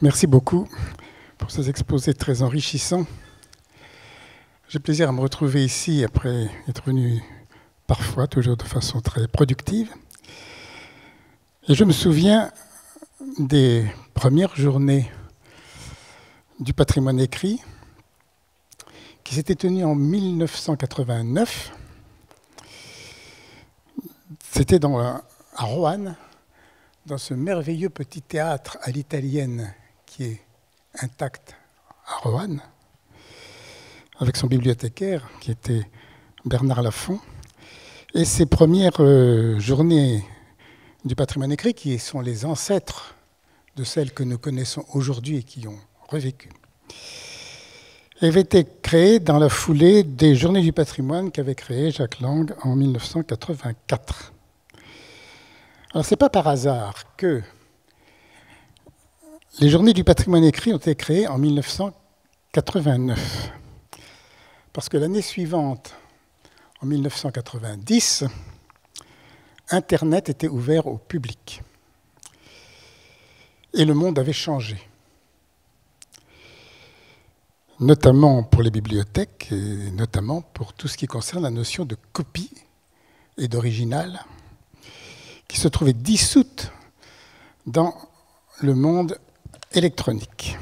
Merci beaucoup pour ces exposés très enrichissants. J'ai plaisir à me retrouver ici après être venu parfois, toujours de façon très productive. Et je me souviens des premières journées du patrimoine écrit qui s'étaient tenues en 1989. C'était à Roanne, dans ce merveilleux petit théâtre à l'italienne qui est intact à Roanne, avec son bibliothécaire qui était Bernard Lafont. Et ces premières euh, journées du patrimoine écrit, qui sont les ancêtres de celles que nous connaissons aujourd'hui et qui ont revécu, avaient été créées dans la foulée des Journées du patrimoine qu'avait créé Jacques Lang en 1984. Alors, ce n'est pas par hasard que les Journées du patrimoine écrit ont été créées en 1989. Parce que l'année suivante, en 1990, Internet était ouvert au public. Et le monde avait changé. Notamment pour les bibliothèques et notamment pour tout ce qui concerne la notion de copie et d'original qui se trouvait dissoute dans le monde électronique.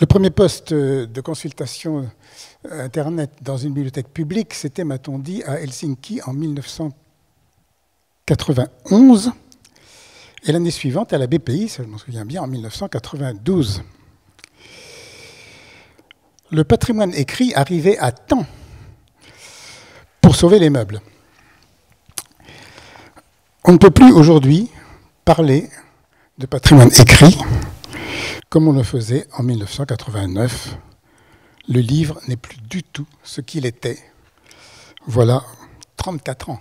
Le premier poste de consultation Internet dans une bibliothèque publique, c'était, m'a-t-on dit, à Helsinki en 1991. Et l'année suivante, à la BPI, ça je m'en souviens bien, en 1992. Le patrimoine écrit arrivait à temps pour sauver les meubles. On ne peut plus aujourd'hui parler de patrimoine écrit comme on le faisait en 1989. Le livre n'est plus du tout ce qu'il était. Voilà 34 ans.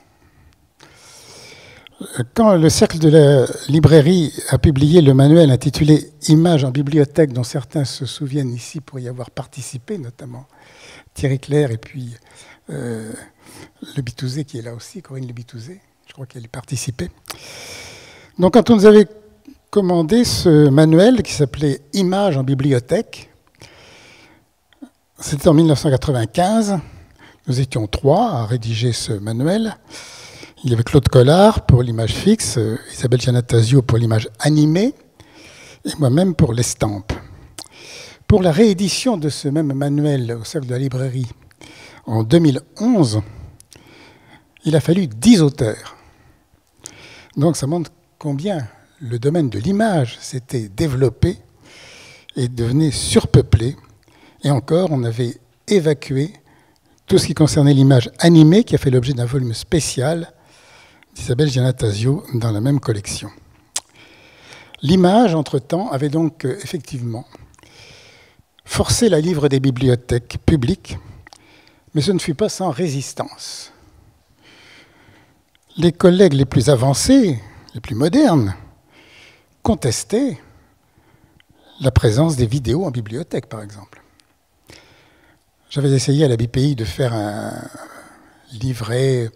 Quand le Cercle de la librairie a publié le manuel intitulé Images en bibliothèque, dont certains se souviennent ici pour y avoir participé, notamment Thierry Claire et puis euh, Le Bitouzé qui est là aussi, Corinne Le Bitouzé, je crois qu'elle y participait. Donc quand on nous avait commandé ce manuel qui s'appelait Images en bibliothèque, c'était en 1995. Nous étions trois à rédiger ce manuel. Il y avait Claude Collard pour l'image fixe, Isabelle Giannatasio pour l'image animée, et moi-même pour l'estampe. Pour la réédition de ce même manuel au Cercle de la Librairie en 2011, il a fallu dix auteurs. Donc ça montre combien le domaine de l'image s'était développé et devenait surpeuplé. Et encore, on avait évacué tout ce qui concernait l'image animée, qui a fait l'objet d'un volume spécial d'Isabelle Giannatasio dans la même collection. L'image, entre-temps, avait donc euh, effectivement forcé la livre des bibliothèques publiques, mais ce ne fut pas sans résistance les collègues les plus avancés, les plus modernes, contestaient la présence des vidéos en bibliothèque, par exemple. J'avais essayé à la BPI de faire un livret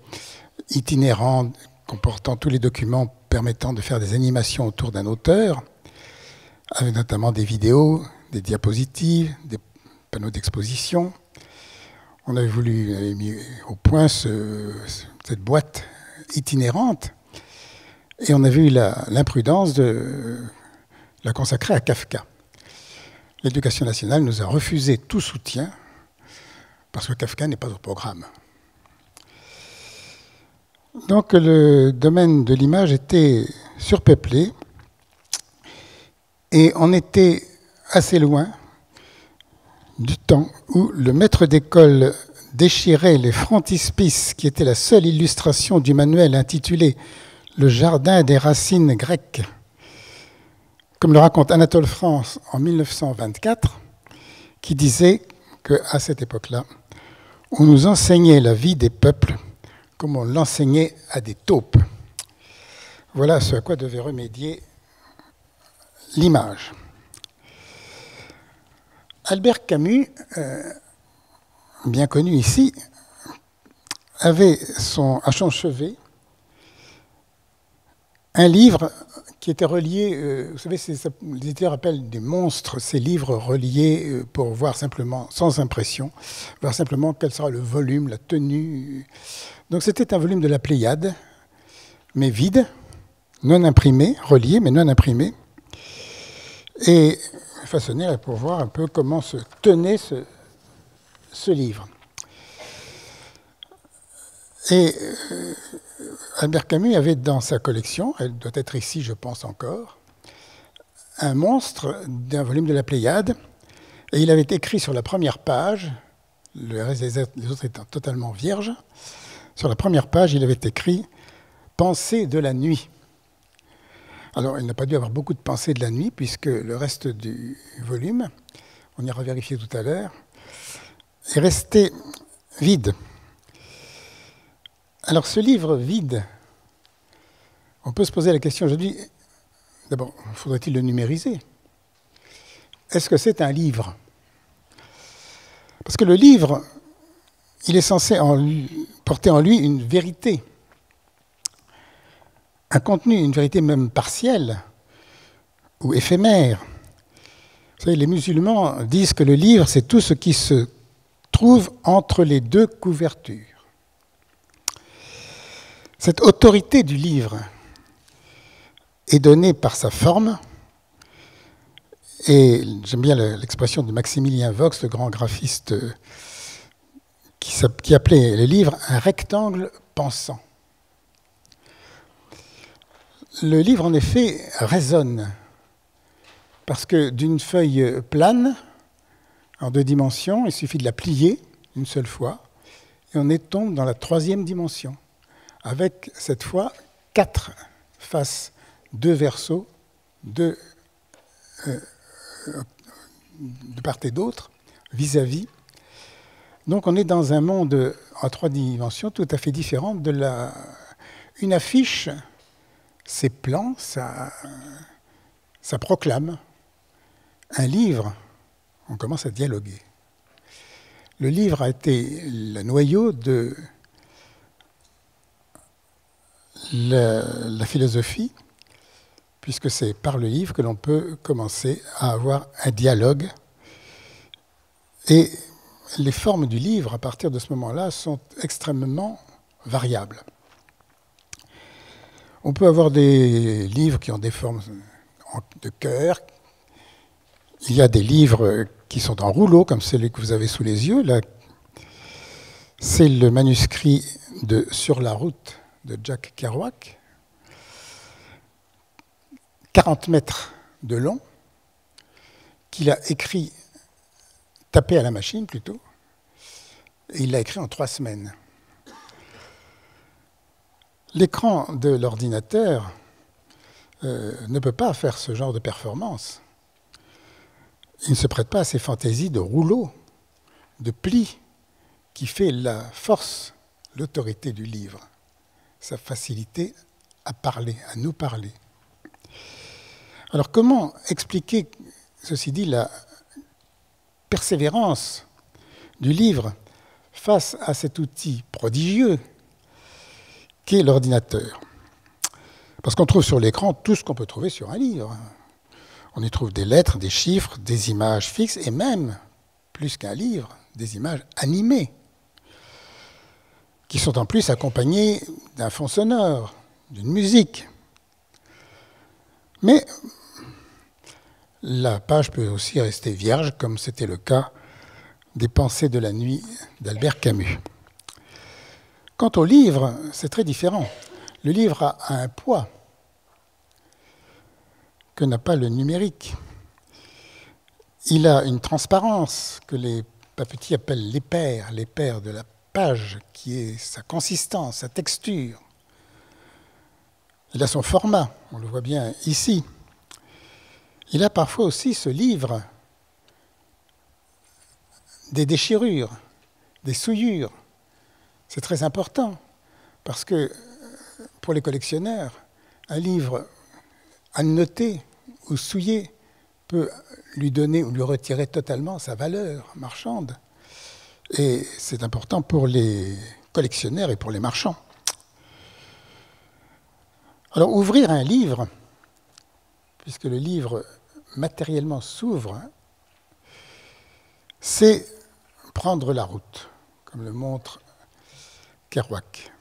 itinérant comportant tous les documents permettant de faire des animations autour d'un auteur, avec notamment des vidéos, des diapositives, des panneaux d'exposition. On avait voulu mettre au point cette boîte itinérante. Et on avait eu l'imprudence de la consacrer à Kafka. L'éducation nationale nous a refusé tout soutien parce que Kafka n'est pas au programme. Donc le domaine de l'image était surpeuplé et on était assez loin du temps où le maître d'école déchirait les frontispices qui étaient la seule illustration du manuel intitulé Le jardin des racines grecques. Comme le raconte Anatole France en 1924, qui disait qu'à cette époque-là, on nous enseignait la vie des peuples comme on l'enseignait à des taupes. Voilà ce à quoi devait remédier l'image. Albert Camus euh, bien connu ici, avait son, à son chevet un livre qui étaient reliés, euh, vous savez, les éditeurs appellent des monstres ces livres reliés euh, pour voir simplement, sans impression, voir simplement quel sera le volume, la tenue. Donc c'était un volume de la Pléiade, mais vide, non imprimé, relié, mais non imprimé, et façonné pour voir un peu comment se tenait ce, ce livre. Et euh, Albert Camus avait dans sa collection, elle doit être ici, je pense encore, un monstre d'un volume de la Pléiade, et il avait écrit sur la première page, le reste des autres étant totalement vierges, sur la première page, il avait écrit Pensée de la nuit. Alors, il n'a pas dû avoir beaucoup de pensées de la nuit, puisque le reste du volume, on ira vérifier tout à l'heure, est resté vide. Alors ce livre vide, on peut se poser la question aujourd'hui, d'abord, faudrait-il le numériser? Est-ce que c'est un livre? Parce que le livre, il est censé porter en lui une vérité, un contenu, une vérité même partielle ou éphémère. Vous savez, les musulmans disent que le livre, c'est tout ce qui se trouve entre les deux couvertures. Cette autorité du livre est donnée par sa forme, et j'aime bien l'expression de Maximilien Vox, le grand graphiste qui appelait le livre un rectangle pensant. Le livre, en effet, résonne, parce que d'une feuille plane, en deux dimensions, il suffit de la plier une seule fois, et on est tombe dans la troisième dimension avec cette fois quatre faces, deux versos, deux, euh, de part et d'autre, vis-à-vis. Donc on est dans un monde en trois dimensions tout à fait différent de la... Une affiche, ses plans, ça, ça proclame. Un livre, on commence à dialoguer. Le livre a été le noyau de la, philosophie, puisque c'est par le livre que l'on peut commencer à avoir un dialogue. Et les formes du livre, à partir de ce moment-là, sont extrêmement variables. On peut avoir des livres qui ont des formes de cœur. Il y a des livres qui sont en rouleau, comme celui que vous avez sous les yeux. Là, c'est le manuscrit de Sur la route de Jack Kerouac, 40 mètres de long, qu'il a écrit, tapé à la machine plutôt, et il l'a écrit en trois semaines. L'écran de l'ordinateur euh, ne peut pas faire ce genre de performance. Il ne se prête pas à ces fantaisies de rouleau, de plis, qui fait la force, l'autorité du livre sa facilité à parler, à nous parler. Alors comment expliquer, ceci dit, la persévérance du livre face à cet outil prodigieux qu'est l'ordinateur? Parce qu'on trouve sur l'écran tout ce qu'on peut trouver sur un livre. On y trouve des lettres, des chiffres, des images fixes et même, plus qu'un livre, des images animées qui sont en plus accompagnés d'un fond sonore, d'une musique. Mais la page peut aussi rester vierge, comme c'était le cas des Pensées de la nuit d'Albert Camus. Quant au livre, c'est très différent. Le livre a un poids que n'a pas le numérique. Il a une transparence que les papetiers appellent les l'épère de la qui est sa consistance, sa texture. Il a son format, on le voit bien ici. Il a parfois aussi ce livre des déchirures, des souillures. C'est très important parce que pour les collectionneurs, un livre annoté ou souillé peut lui donner ou lui retirer totalement sa valeur marchande. Et c'est important pour les collectionneurs et pour les marchands. Alors ouvrir un livre, puisque le livre matériellement s'ouvre, c'est prendre la route, comme le montre Kerouac.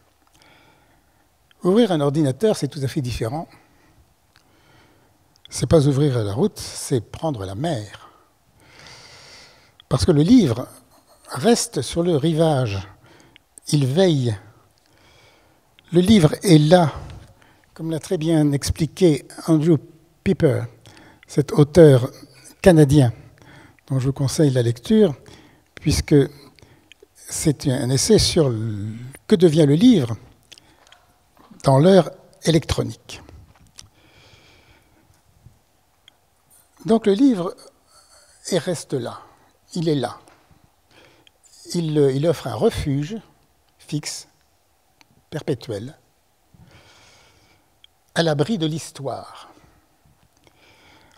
Ouvrir un ordinateur, c'est tout à fait différent. C'est pas ouvrir la route, c'est prendre la mer. Parce que le livre reste sur le rivage, il veille. Le livre est là, comme l'a très bien expliqué Andrew Piper, cet auteur canadien dont je vous conseille la lecture, puisque c'est un essai sur que devient le livre dans l'heure électronique. Donc le livre est reste là, il est là. Il, il offre un refuge fixe, perpétuel, à l'abri de l'histoire.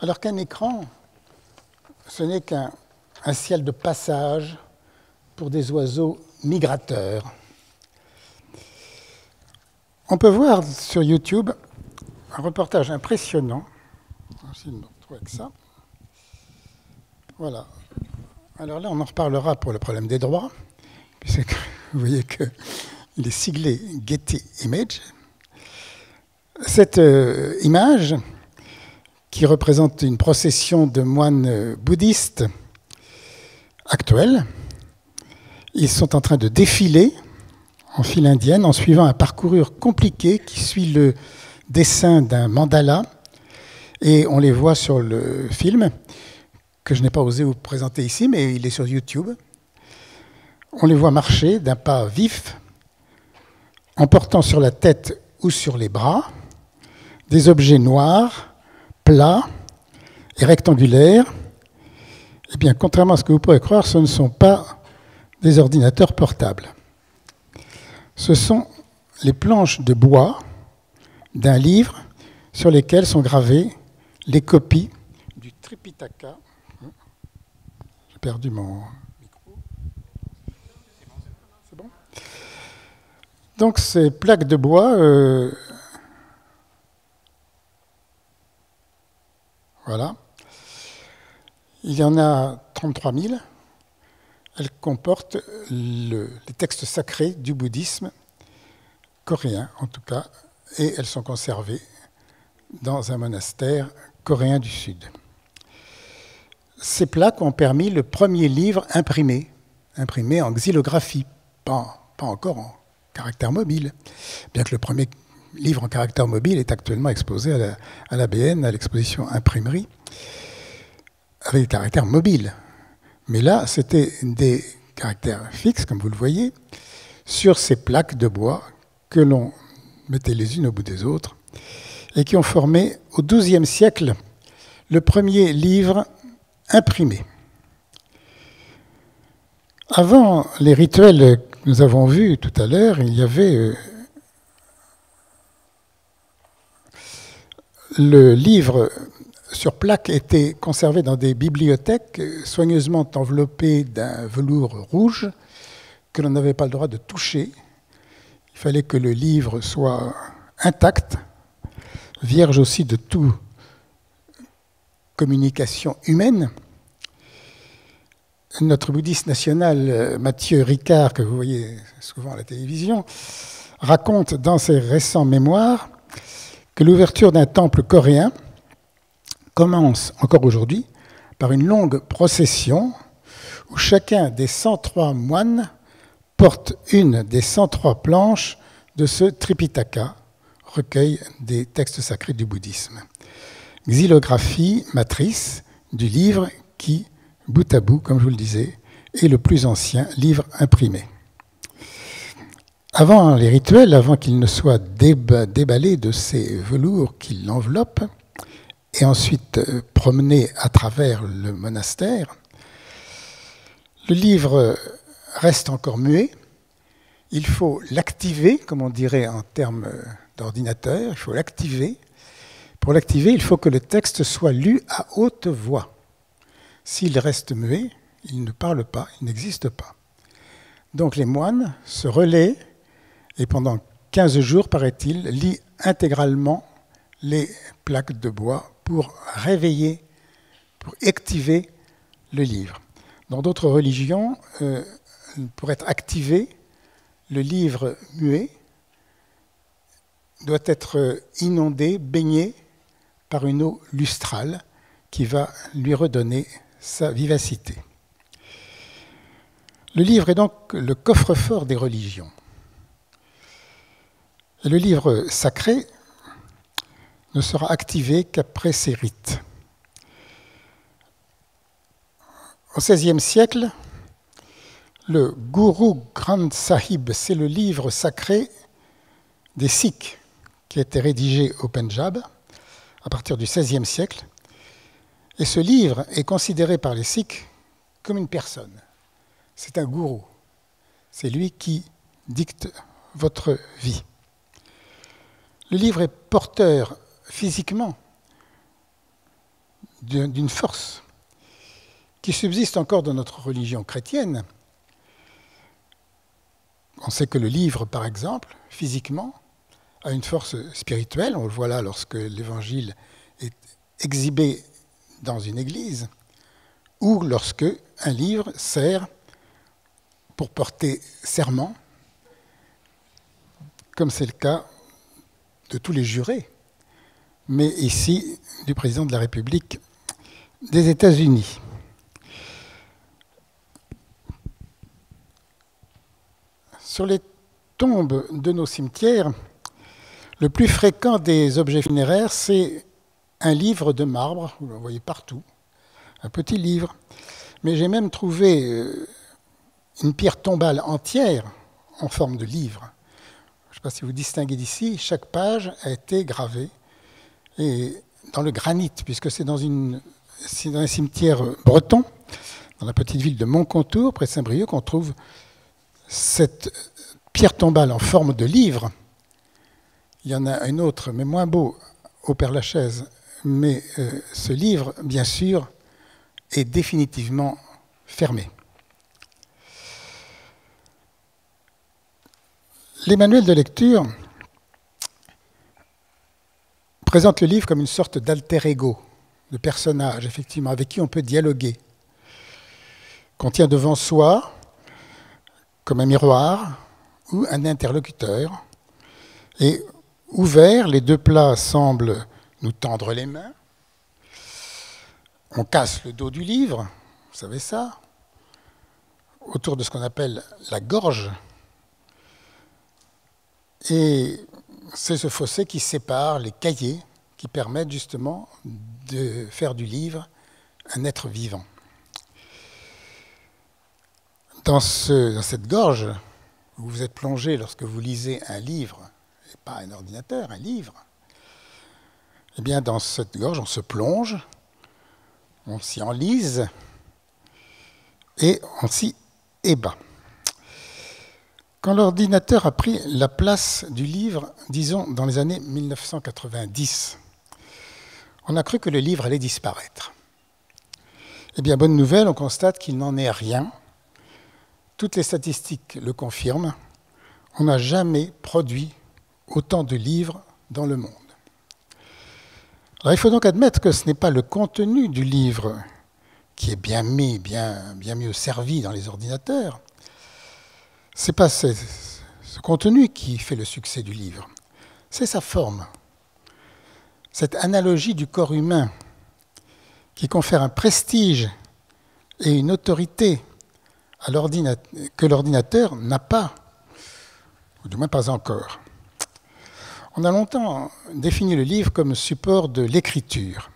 Alors qu'un écran, ce n'est qu'un ciel de passage pour des oiseaux migrateurs. On peut voir sur YouTube un reportage impressionnant. Voilà. Alors là, on en reparlera pour le problème des droits, puisque vous voyez qu'il est siglé Getty Image. Cette euh, image, qui représente une procession de moines euh, bouddhistes actuels, ils sont en train de défiler en file indienne en suivant un parcours compliqué qui suit le dessin d'un mandala. Et on les voit sur le film, que je n'ai pas osé vous présenter ici, mais il est sur YouTube. On les voit marcher d'un pas vif, en portant sur la tête ou sur les bras des objets noirs, plats et rectangulaires. Eh bien, contrairement à ce que vous pourrez croire, ce ne sont pas des ordinateurs portables ce sont les planches de bois d'un livre sur lesquelles sont gravées les copies du Tripitaka. J'ai perdu mon micro. C'est bon Donc ces plaques de bois, euh, voilà, il y en a 33 000 elle comporte les textes sacrés du bouddhisme coréen, en tout cas, et elles sont conservées dans un monastère coréen du Sud. Ces plaques ont permis le premier livre imprimé, imprimé en xylographie, pas, encore en caractère mobile, bien que le premier livre en caractère mobile est actuellement exposé à l'ABN, à l'exposition imprimerie, avec des caractères mobiles. Mais là, c'était des caractères fixes, comme vous le voyez, sur ces plaques de bois que l'on mettait les unes au bout des autres et qui ont formé au XIIe siècle le premier livre imprimé. Avant les rituels que nous avons vus tout à l'heure, il y avait euh, le livre sur plaque étaient conservés dans des bibliothèques soigneusement enveloppées d'un velours rouge que l'on n'avait pas le droit de toucher. Il fallait que le livre soit intact, vierge aussi de toute communication humaine. Notre bouddhiste national, Mathieu Ricard, que vous voyez souvent à la télévision, raconte dans ses récents mémoires que l'ouverture d'un temple coréen commence encore aujourd'hui par une longue procession où chacun des 103 moines porte une des 103 planches de ce Tripitaka, recueil des textes sacrés du bouddhisme. Xylographie matrice du livre qui, bout à bout, comme je vous le disais, est le plus ancien livre imprimé. Avant les rituels, avant qu'il ne soit déballé de ces velours qui l'enveloppent, et ensuite euh, promener à travers le monastère, le livre reste encore muet. Il faut l'activer, comme on dirait en termes euh, d'ordinateur, il faut l'activer. Pour l'activer, il faut que le texte soit lu à haute voix. S'il reste muet, il ne parle pas, il n'existe pas. Donc les moines se relaient et pendant 15 jours, paraît-il, lit intégralement les plaques de bois pour réveiller, pour activer le livre. Dans d'autres religions, euh, pour être activé, le livre muet doit être inondé, baigné par une eau lustrale qui va lui redonner sa vivacité. Le livre est donc le coffre-fort des religions. Et le livre sacré ne sera activé qu'après ces rites. Au XVIe siècle, le Guru Granth Sahib, c'est le livre sacré des Sikhs qui a été rédigé au Punjab à partir du XVIe siècle. Et ce livre est considéré par les Sikhs comme une personne. C'est un gourou. C'est lui qui dicte votre vie. Le livre est porteur physiquement d'une force qui subsiste encore dans notre religion chrétienne. On sait que le livre, par exemple, physiquement, a une force spirituelle. On le voit là lorsque l'évangile est exhibé dans une église, ou lorsque un livre sert pour porter serment, comme c'est le cas de tous les jurés, mais ici du président de la République des États-Unis. Sur les tombes de nos cimetières, le plus fréquent des objets funéraires, c'est un livre de marbre, vous le voyez partout, un petit livre. Mais j'ai même trouvé euh, une pierre tombale entière en forme de livre. Je ne sais pas si vous distinguez d'ici, chaque page a été gravée et dans le granit, puisque c'est dans, dans un cimetière breton, dans la petite ville de Montcontour, près de Saint-Brieuc, qu'on trouve cette pierre tombale en forme de livre. Il y en a un autre, mais moins beau, au Père-Lachaise. Mais euh, ce livre, bien sûr, est définitivement fermé. Les manuels de lecture présentent le livre comme une sorte d'alter ego, de personnage, effectivement, avec qui on peut dialoguer. Qu'on tient devant soi, comme un miroir, ou un interlocuteur. Et ouvert, les deux plats semblent nous tendre les mains. On casse le dos du livre, vous savez ça, autour de ce qu'on appelle la gorge. Et c'est ce fossé qui sépare les cahiers qui permettent justement de faire du livre un être vivant. Dans, dans cette gorge, où vous êtes plongé lorsque vous lisez un livre, un ordinateur, un livre, eh bien, dans cette gorge, on se plonge, on s'y enlise et on s'y ébat. Quand l'ordinateur a pris la place du livre, disons dans les années 1990, on a cru que le livre allait disparaître. Eh bien, bonne nouvelle, on constate qu'il n'en est rien. Toutes les statistiques le confirment. On n'a jamais produit autant de livres dans le monde. Alors, il faut donc admettre que ce n'est pas le contenu du livre qui est bien mis, bien, bien mieux servi dans les ordinateurs. Ce n'est pas ce, ce contenu qui fait le succès du livre, c'est sa forme. Cette analogie du corps humain qui confère un prestige et une autorité que l'ordinateur n'a pas, ou du moins pas encore. On a longtemps défini le livre comme support de l'écriture.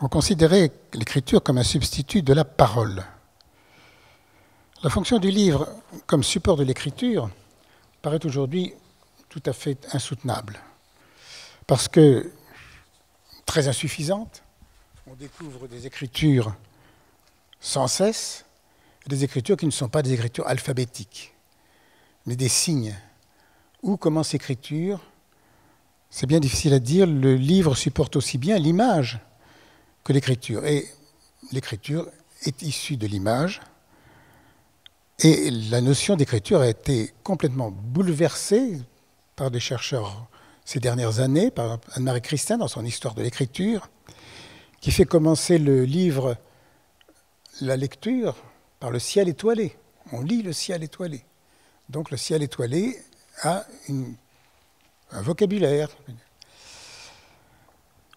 On considérait l'écriture comme un substitut de la parole. La fonction du livre comme support de l'écriture paraît aujourd'hui tout à fait insoutenable, parce que très insuffisante, on découvre des écritures sans cesse, des écritures qui ne sont pas des écritures alphabétiques, mais des signes. Où commence l'écriture? C'est bien difficile à dire. Le livre supporte aussi bien l'image que l'écriture. Et l'écriture est issue de l'image. Et la notion d'écriture a été complètement bouleversée par des chercheurs ces dernières années, par Anne-Marie Christin dans son Histoire de l'écriture. qui fait commencer le livre, la lecture, par le ciel étoilé. On lit le ciel étoilé. Donc le ciel étoilé a un vocabulaire.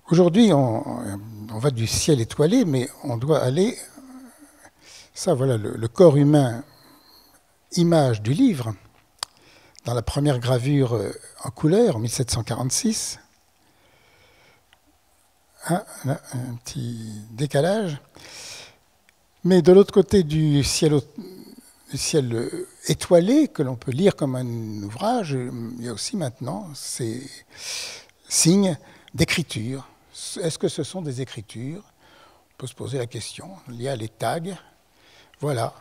Aujourd'hui, on, va du ciel étoilé, mais on doit aller. Ça, voilà, le corps humain, image du livre, dans la première gravure euh, en couleur, en 1746. Ah, un petit décalage. Mais de l'autre côté du ciel, ciel euh, étoilé, que l'on peut lire comme un ouvrage, il y a aussi maintenant ces signes d'écriture. Est-ce que ce sont des écritures? On peut se poser la question. Il y a les tags. Voilà.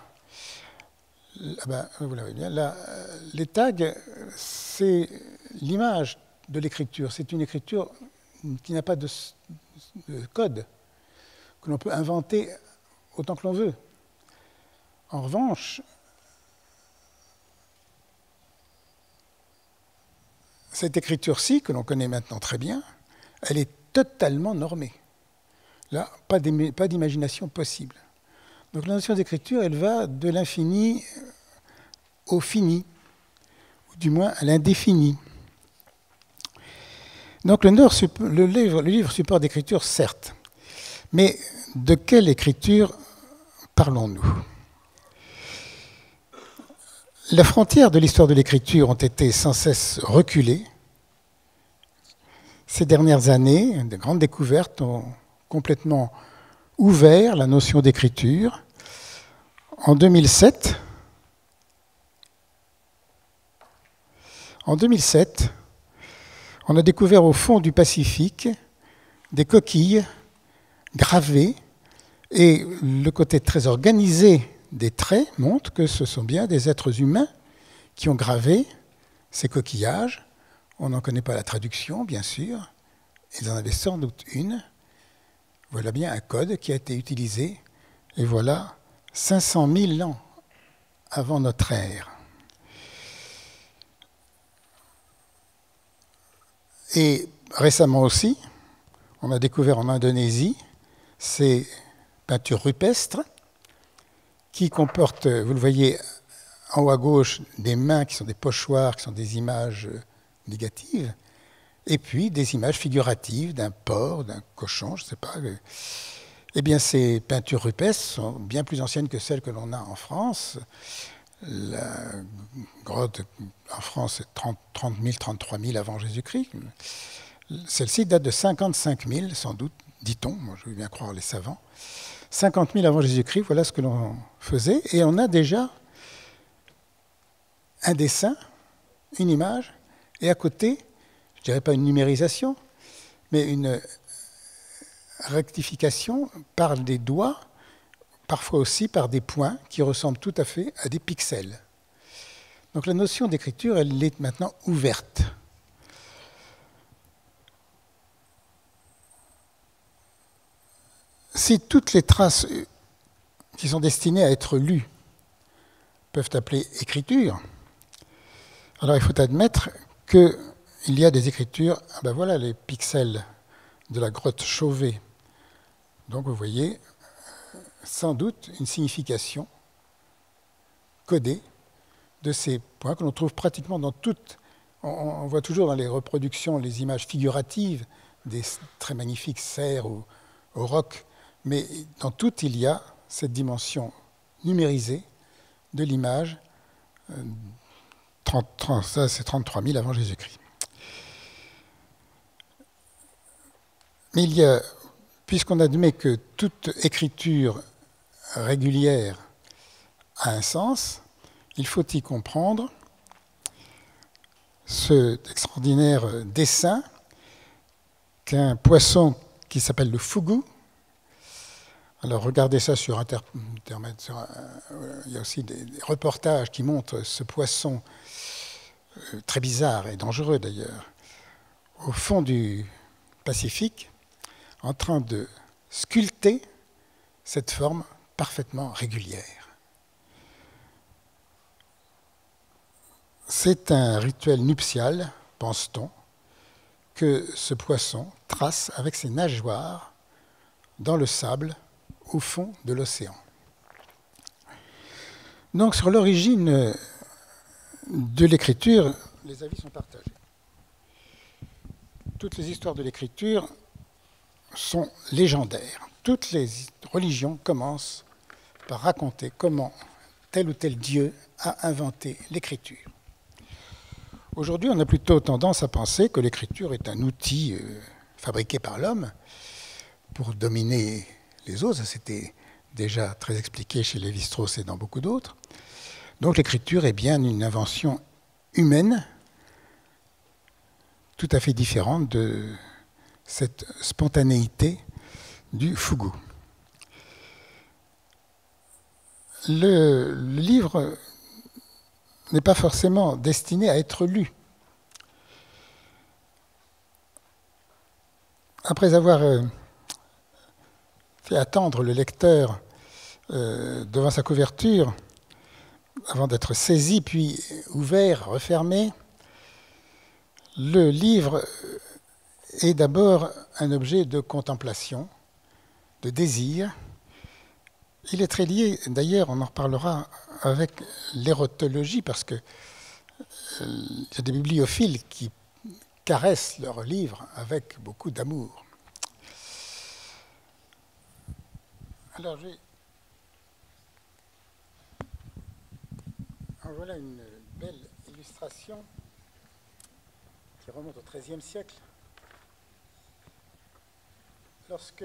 Ah ben. Là, les tags, c'est l'image de l'écriture. C'est une écriture qui n'a pas de, code, que l'on peut inventer autant que l'on veut. En revanche, cette écriture-ci, que l'on connaît maintenant très bien, elle est totalement normée. Là, pas d'imagination possible. Donc la notion d'écriture, elle va de l'infini au fini, ou du moins à l'indéfini. Donc le, livre, le livre d'écriture, certes, mais de quelle écriture parlons-nous? Les frontières de l'histoire de l'écriture ont été sans cesse reculées. Ces dernières années, de grandes découvertes ont complètement ouvert la notion d'écriture. En 2007, en 2007, on a découvert au fond du Pacifique des coquilles gravées et le côté très organisé des traits montre que ce sont bien des êtres humains qui ont gravé ces coquillages. On n'en connaît pas la traduction, bien sûr. Ils en avaient sans doute une. Voilà bien un code qui a été utilisé. Et voilà 500 000 ans avant notre ère. Et récemment aussi, on a découvert en Indonésie ces peintures rupestres qui comportent, vous le voyez en haut à gauche, des mains qui sont des pochoirs, qui sont des images négatives, et puis des images figuratives d'un porc, d'un cochon, je ne sais pas. Eh bien, ces peintures rupestres sont bien plus anciennes que celles que l'on a en France. La grotte en France est 30, 000, 33 000 avant Jésus-Christ. Celle-ci date de 55 000, sans doute, dit-on, je veux bien croire les savants. 50 000 avant Jésus-Christ, voilà ce que l'on faisait. Et on a déjà un dessin, une image, et à côté, je ne dirais pas une numérisation, mais une rectification par des doigts, parfois aussi par des points qui ressemblent tout à fait à des pixels. Donc la notion d'écriture, elle est maintenant ouverte. Si toutes les traces qui sont destinées à être lues peuvent appeler écriture, alors il faut admettre qu'il y a des écritures, ah ben voilà les pixels de la grotte Chauvet. Donc vous voyez sans doute une signification codée de ces points que l'on trouve pratiquement dans toutes. On, voit toujours dans les reproductions les images figuratives des très magnifiques cerfs au, au roc, mais dans toutes il y a cette dimension numérisée de l'image. Euh, ça, c'est 33 000 avant Jésus-Christ. Mais il y a, puisqu'on admet que toute écriture régulière a un sens, il faut y comprendre ce extraordinaire dessin qu'un poisson qui s'appelle le fougou. Alors regardez ça sur Internet, euh, il y a aussi des, reportages qui montrent ce poisson euh, très bizarre et dangereux d'ailleurs, au fond du Pacifique, en train de sculpter cette forme parfaitement régulière. C'est un rituel nuptial, pense-t-on, que ce poisson trace avec ses nageoires dans le sable au fond de l'océan. Donc sur l'origine de l'écriture, les avis sont partagés. Toutes les histoires de l'écriture sont légendaires. Toutes les religions commencent par raconter comment tel ou tel Dieu a inventé l'écriture. Aujourd'hui, on a plutôt tendance à penser que l'écriture est un outil euh, fabriqué par l'homme pour dominer les autres. C'était déjà très expliqué chez Lévi-Strauss et dans beaucoup d'autres. Donc l'écriture est bien une invention humaine, tout à fait différente de cette spontanéité du fougou. Le, livre n'est pas forcément destiné à être lu. Après avoir euh, fait attendre le lecteur euh, devant sa couverture, avant d'être saisi puis ouvert, refermé, le livre est d'abord un objet de contemplation, de désir. Il est très lié, d'ailleurs, on en reparlera avec l'érotologie, parce que euh, y a des bibliophiles qui caressent leurs livres avec beaucoup d'amour. Alors, je voilà une belle illustration qui remonte au XIIIe siècle. Lorsque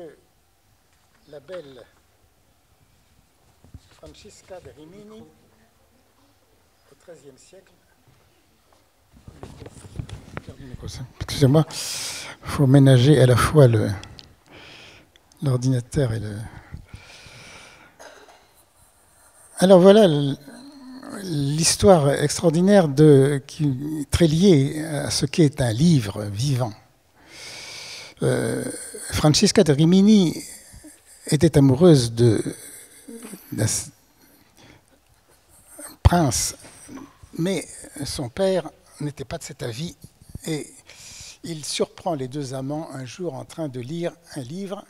la belle Francisca de Rimini, au XIIIe siècle, excusez-moi, il faut ménager à la fois l'ordinateur et le... Alors voilà, l'histoire extraordinaire de, qui est très liée à ce qu'est un livre vivant. Euh, Francesca de Rimini était amoureuse d'un prince, mais son père n'était pas de cet avis et il surprend les deux amants un jour en train de lire un livre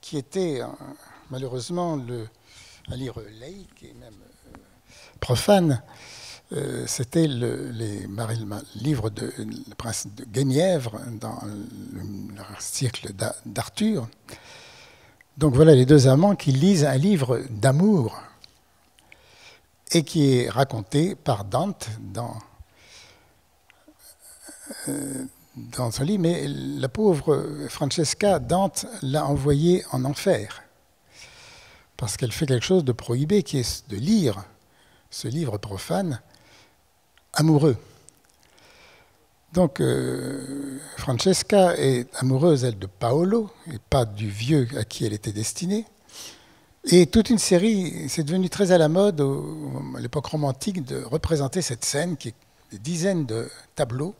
qui était euh, malheureusement le, un livre laïque et même profane, euh, c'était le, les livre de le prince de Guenièvre dans le, cycle d'Arthur. Donc voilà les deux amants qui lisent un livre d'amour et qui est raconté par Dante dans, euh, dans son livre, mais la pauvre Francesca, Dante l'a envoyée en enfer parce qu'elle fait quelque chose de prohibé qui est de lire ce livre profane, amoureux. Donc euh, Francesca est amoureuse, elle, de Paolo, et pas du vieux à qui elle était destinée. Et toute une série, c'est devenu très à la mode à l'époque romantique de représenter cette scène, qui est des dizaines de tableaux,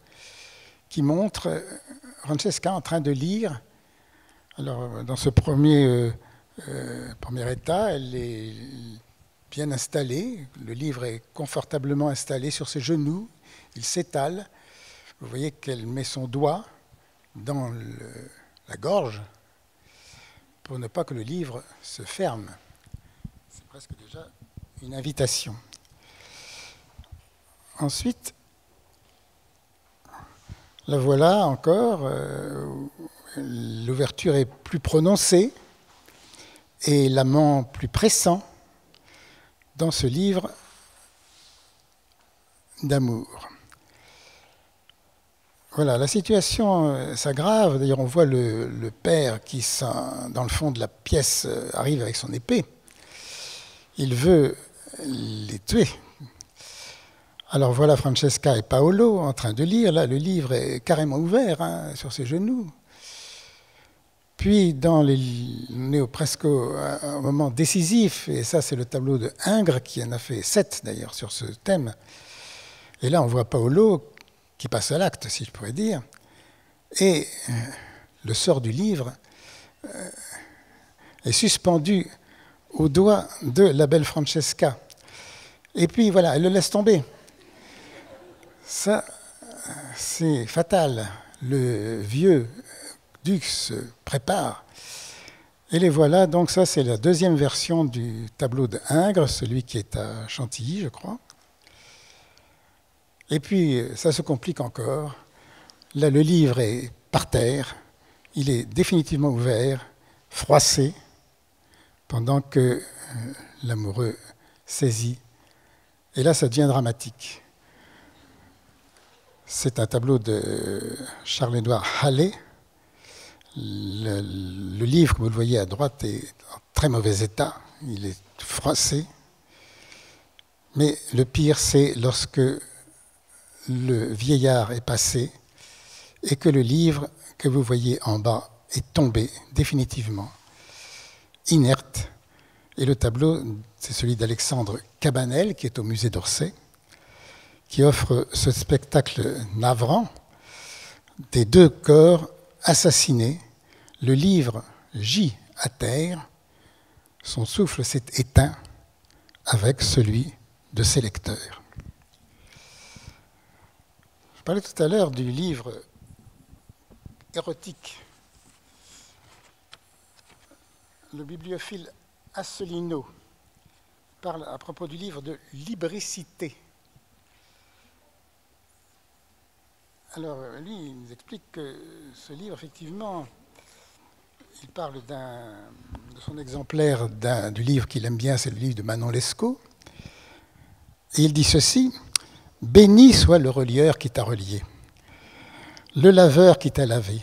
qui montrent Francesca en train de lire. Alors, dans ce premier, euh, premier état, elle est bien installé. Le livre est confortablement installé sur ses genoux. Il s'étale. Vous voyez qu'elle met son doigt dans la gorge pour ne pas que le livre se ferme. C'est presque déjà une invitation. Ensuite, la voilà encore. Euh, l'ouverture est plus prononcée et l'amant plus pressant dans ce livre d'amour. Voilà, la situation s'aggrave. D'ailleurs, on voit le, père qui, dans le fond de la pièce, euh, arrive avec son épée. Il veut les tuer. Alors voilà Francesca et Paolo en train de lire. Là, le livre est carrément ouvert hein, sur ses genoux. Puis, dans les, on est presque au, un moment décisif, et ça, c'est le tableau de Ingres, qui en a fait sept d'ailleurs sur ce thème. Et là, on voit Paolo qui passe à l'acte, si je pourrais dire. Et euh, le sort du livre euh, est suspendu au doigt de la belle Francesca. Et puis voilà, elle le laisse tomber. Ça, c'est fatal. Le vieux se prépare Et les voilà, donc ça c'est la deuxième version du tableau de Ingres, celui qui est à Chantilly, je crois. Et puis ça se complique encore. Là, le livre est par terre, il est définitivement ouvert, froissé, pendant que euh, l'amoureux saisit. Et là, ça devient dramatique. C'est un tableau de Charles-Édouard Halley, le, livre, comme vous le voyez à droite, est en très mauvais état. Il est froissé. Mais le pire, c'est lorsque le vieillard est passé et que le livre que vous voyez en bas est tombé définitivement, inerte. Et le tableau, c'est celui d'Alexandre Cabanel, qui est au musée d'Orsay, qui offre ce spectacle navrant des deux corps assassinés le livre gît à terre, son souffle s'est éteint avec celui de ses lecteurs. Je parlais tout à l'heure du livre érotique. Le bibliophile Asselineau parle à propos du livre de libricité. Alors, lui, il nous explique que ce livre, effectivement, il parle de son exemplaire du livre qu'il aime bien, c'est le livre de Manon Lescaut. Et il dit ceci Béni soit le relieur qui t'a relié, le laveur qui t'a lavé,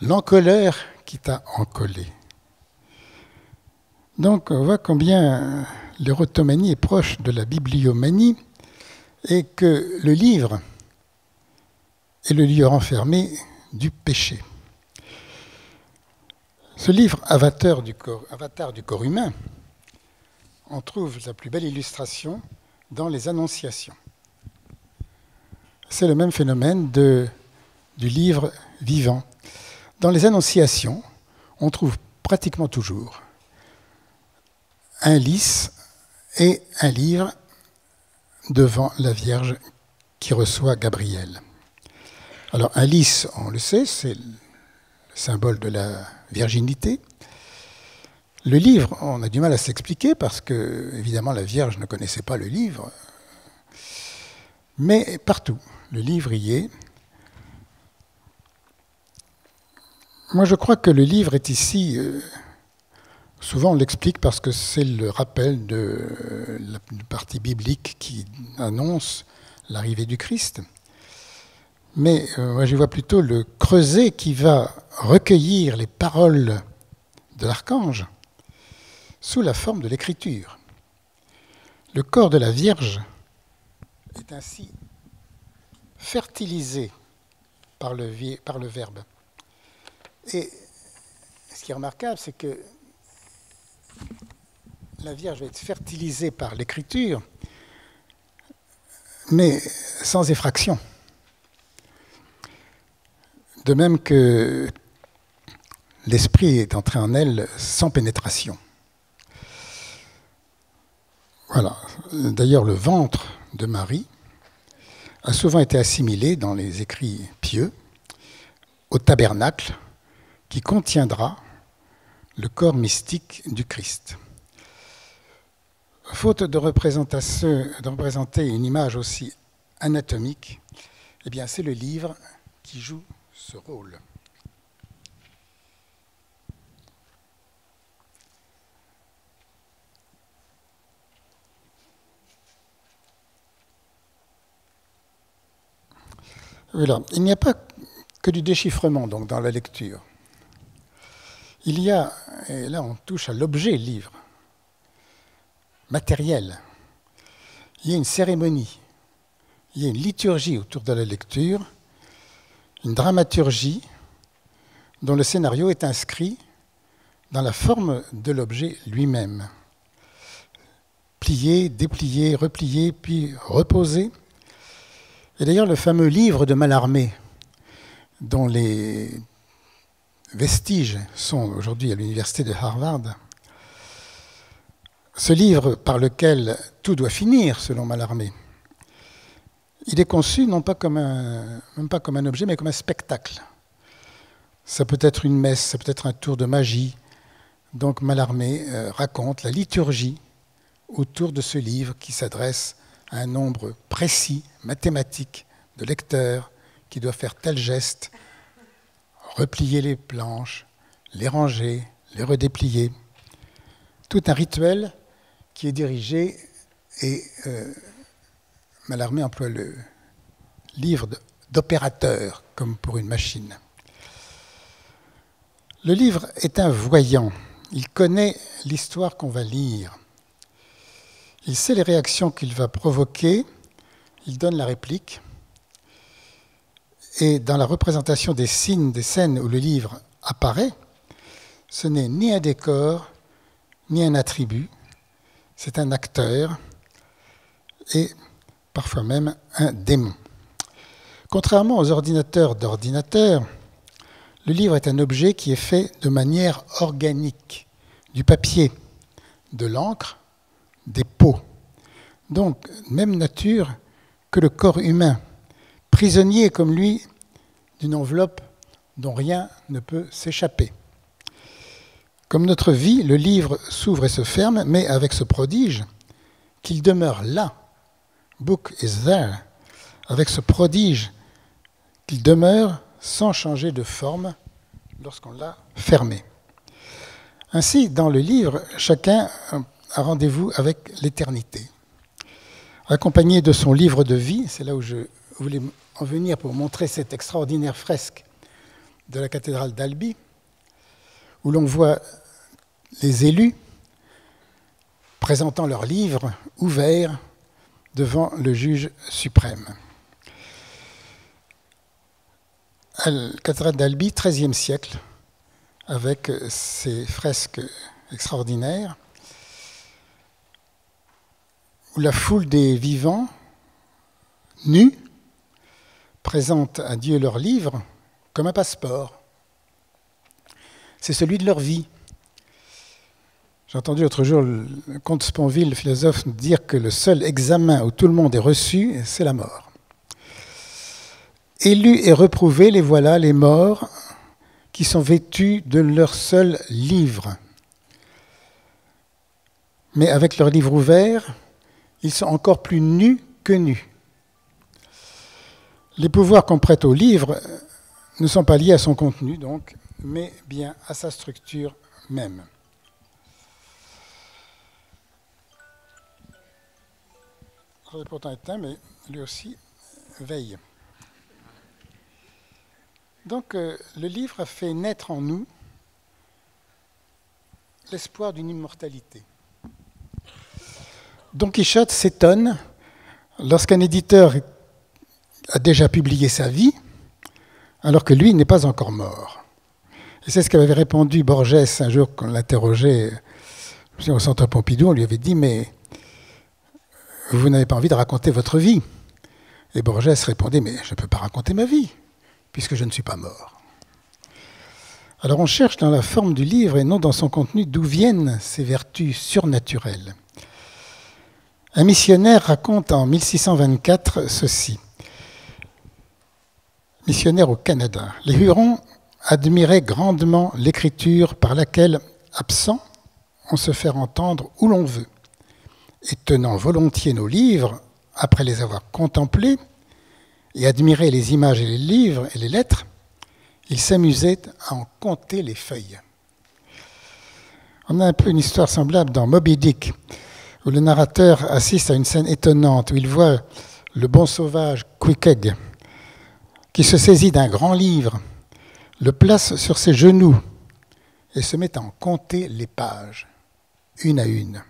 l'encoleur qui t'a encollé. Donc on voit combien l'érotomanie est proche de la bibliomanie et que le livre est le lieu enfermé du péché. Ce livre, Avatar du, corps, Avatar du corps humain, on trouve la plus belle illustration dans les Annonciations. C'est le même phénomène de, du livre vivant. Dans les Annonciations, on trouve pratiquement toujours un lys et un livre devant la Vierge qui reçoit Gabriel. Alors un lys, on le sait, c'est le symbole de la virginité. Le livre, on a du mal à s'expliquer parce que, évidemment, la Vierge ne connaissait pas le livre. Mais partout, le livre y est. Moi, je crois que le livre est ici. Euh, souvent, on l'explique parce que c'est le rappel de la partie biblique qui annonce l'arrivée du Christ. Mais euh, moi, je vois plutôt le creuset qui va recueillir les paroles de l'archange sous la forme de l'écriture. Le corps de la Vierge est ainsi fertilisé par le, par le Verbe. Et ce qui est remarquable, c'est que la Vierge va être fertilisée par l'écriture, mais sans effraction. De même que l'esprit est entré en elle sans pénétration. Voilà. D'ailleurs, le ventre de Marie a souvent été assimilé dans les écrits pieux au tabernacle qui contiendra le corps mystique du Christ. Faute de, représenter une image aussi anatomique, eh bien c'est le livre qui joue rôle. Il n'y a pas que du déchiffrement donc, dans la lecture. Il y a, et là on touche à l'objet livre, matériel. Il y a une cérémonie, il y a une liturgie autour de la lecture une dramaturgie dont le scénario est inscrit dans la forme de l'objet lui-même. Plié, déplié, replié, puis reposé. Et d'ailleurs, le fameux livre de Mallarmé, dont les vestiges sont aujourd'hui à l'université de Harvard, ce livre par lequel tout doit finir, selon Mallarmé, il est conçu non pas comme un, pas comme un objet, mais comme un spectacle. Ça peut être une messe, ça peut être un tour de magie, Donc Mallarmé euh, raconte la liturgie autour de ce livre qui s'adresse à un nombre précis, mathématique, de lecteurs qui doivent faire tel geste, replier les planches, les ranger, les redéplier. Tout un rituel qui est dirigé et euh, Mallarmé emploie le livre d'opérateur comme pour une machine. Le livre est un voyant. Il connaît l'histoire qu'on va lire. Il sait les réactions qu'il va provoquer. Il donne la réplique. Et dans la représentation des signes, des scènes où le livre apparaît, ce n'est ni un décor, ni un attribut. C'est un acteur et parfois même un démon. Contrairement aux ordinateurs d'ordinateurs, le livre est un objet qui est fait de manière organique, du papier, de l'encre, des peaux. Donc, même nature que le corps humain, prisonnier comme lui d'une enveloppe dont rien ne peut s'échapper. Comme notre vie, le livre s'ouvre et se ferme, mais avec ce prodige qu'il demeure là. Book is there. Avec ce prodige qu'il demeure sans changer de forme lorsqu'on l'a fermé. Ainsi, dans le livre, chacun a rendez-vous avec l'éternité. Accompagné de son livre de vie, c'est là où je voulais en venir pour montrer cette extraordinaire fresque de la cathédrale d'Albi, où l'on voit les élus présentant leur livre ouvert devant le juge suprême cathédrale d'Albi, XIIIe siècle, avec ses fresques extraordinaires, où la foule des vivants, nus, présente à Dieu leur livre comme un passeport. C'est celui de leur vie. J'ai entendu l'autre jour le comte Sponville, le philosophe, dire que le seul examen où tout le monde est reçu, c'est la mort. Élus et reprouvés, les voilà, les morts, qui sont vêtus de leur seul livre. Mais avec leur livre ouvert, ils sont encore plus nus que nus. Les pouvoirs qu'on prête au livre ne sont pas liés à son contenu, donc, mais bien à sa structure même. Il est pourtant éteint, mais lui aussi veille. Donc euh, le livre a fait naître en nous l'espoir d'une immortalité. Don Quichotte s'étonne lorsqu'un éditeur a déjà publié sa vie, alors que lui n'est pas encore mort. Et c'est ce qu'avait répondu Borges un jour quand l'interrogeait au centre Pompidou. On lui avait dit Mais vous n'avez pas envie de raconter votre vie Et Borges répondait Mais je ne peux pas raconter ma vie puisque je ne suis pas mort. Alors on cherche dans la forme du livre et non dans son contenu d'où viennent ces vertus surnaturelles. Un missionnaire raconte en 1624 ceci. Missionnaire au Canada. Les Hurons admiraient grandement l'écriture par laquelle, absent, on se fait entendre où l'on veut. Et tenant volontiers nos livres, après les avoir contemplés, et admirait les images et les livres et les lettres, il s'amusait à en compter les feuilles. On a un peu une histoire semblable dans Moby Dick, où le narrateur assiste à une scène étonnante, où il voit le bon sauvage Quickeg, qui se saisit d'un grand livre, le place sur ses genoux et se met à en compter les pages, une à une.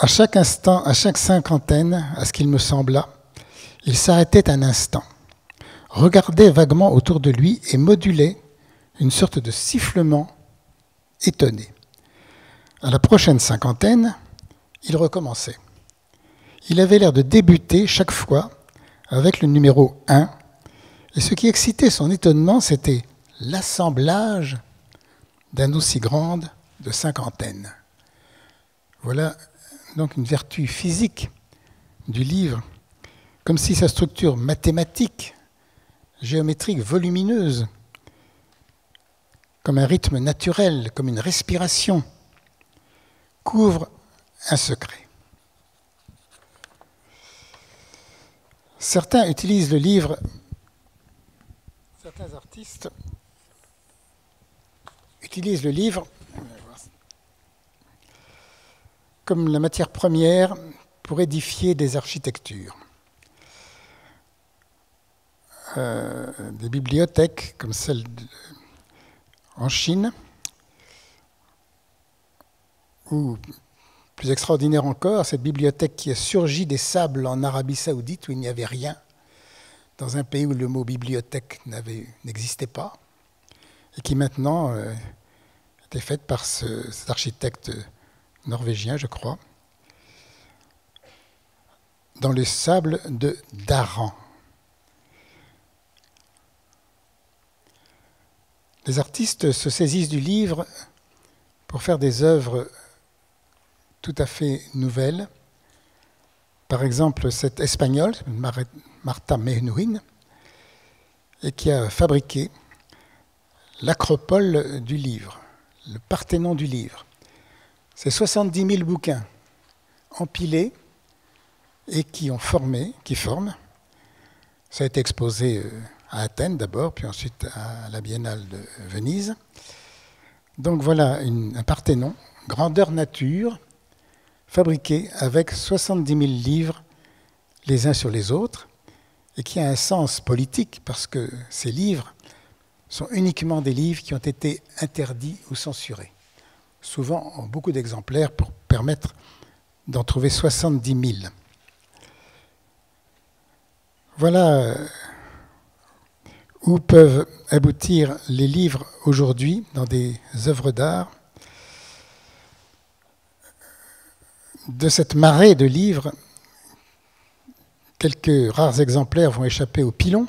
À chaque instant, à chaque cinquantaine, à ce qu'il me sembla, il s'arrêtait un instant, regardait vaguement autour de lui et modulait une sorte de sifflement étonné. À la prochaine cinquantaine, il recommençait. Il avait l'air de débuter chaque fois avec le numéro 1, et ce qui excitait son étonnement, c'était l'assemblage d'un aussi grande de cinquantaine. Voilà donc une vertu physique du livre, comme si sa structure mathématique, géométrique, volumineuse, comme un rythme naturel, comme une respiration, couvre un secret. Certains utilisent le livre, certains artistes utilisent le livre comme la matière première pour édifier des architectures. Euh, des bibliothèques comme celle en Chine, ou plus extraordinaire encore, cette bibliothèque qui a surgi des sables en Arabie saoudite où il n'y avait rien, dans un pays où le mot bibliothèque n'existait pas, et qui maintenant euh, était faite par cet architecte norvégien, je crois, dans les sables de Daran. Les artistes se saisissent du livre pour faire des œuvres tout à fait nouvelles. Par exemple, cette espagnole, Marta Menuhin, et qui a fabriqué l'acropole du livre, le Parthénon du livre. C'est 70 000 bouquins empilés et qui ont formé, qui forment. Ça a été exposé euh, à Athènes d'abord, puis ensuite à la Biennale de Venise. Donc voilà un Parthénon, grandeur nature, fabriqué avec 70 000 livres les uns sur les autres, et qui a un sens politique, parce que ces livres sont uniquement des livres qui ont été interdits ou censurés, souvent en beaucoup d'exemplaires pour permettre d'en trouver 70 000. Voilà où peuvent aboutir les livres aujourd'hui dans des œuvres d'art. De cette marée de livres, quelques rares exemplaires vont échapper au pilon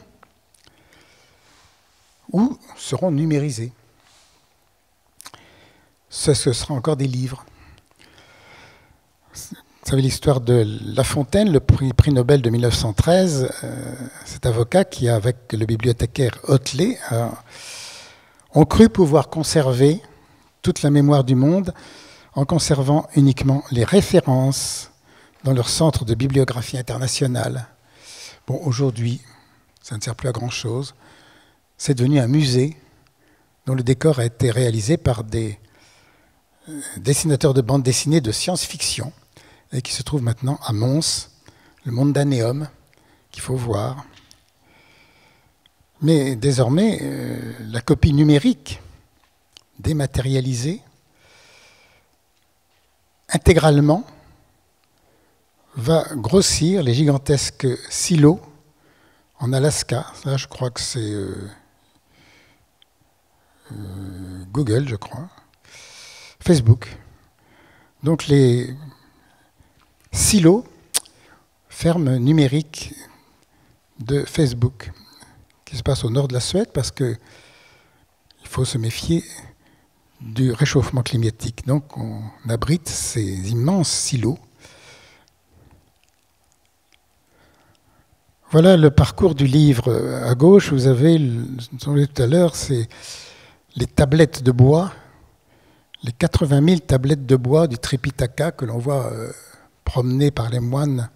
ou seront numérisés. Ce, sera encore des livres. Vous savez l'histoire de La Fontaine, le prix, Nobel de 1913, euh, cet avocat qui, avec le bibliothécaire Hotley, ont cru pouvoir conserver toute la mémoire du monde en conservant uniquement les références dans leur centre de bibliographie internationale. Bon, aujourd'hui, ça ne sert plus à grand-chose. C'est devenu un musée dont le décor a été réalisé par des dessinateurs de bandes dessinées de science-fiction et qui se trouve maintenant à Mons, le monde d'Anéum, qu'il faut voir. Mais désormais, euh, la copie numérique, dématérialisée, intégralement, va grossir les gigantesques silos en Alaska. Là, je crois que c'est euh, euh, Google, je crois. Facebook. Donc les silo, ferme numérique de Facebook, qui se passe au nord de la Suède, parce qu'il faut se méfier du réchauffement climatique. Donc on abrite ces immenses silos. Voilà le parcours du livre. À gauche, vous avez, tout à l'heure, c'est les tablettes de bois, les 80 000 tablettes de bois du Tripitaka que l'on voit euh, promenées par les moines